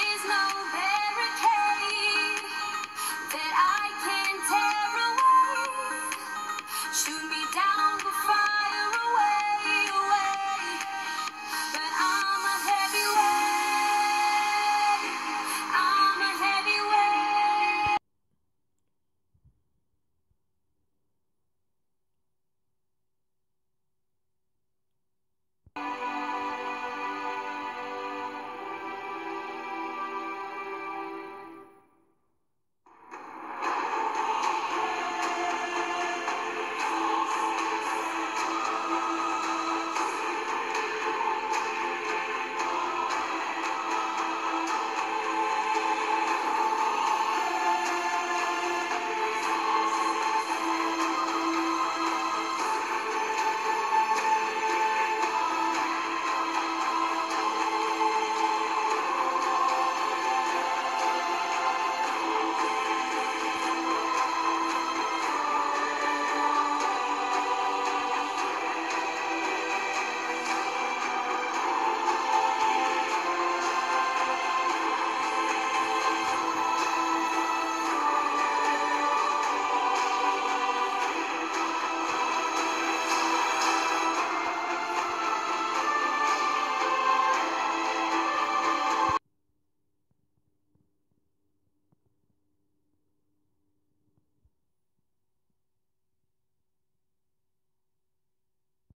is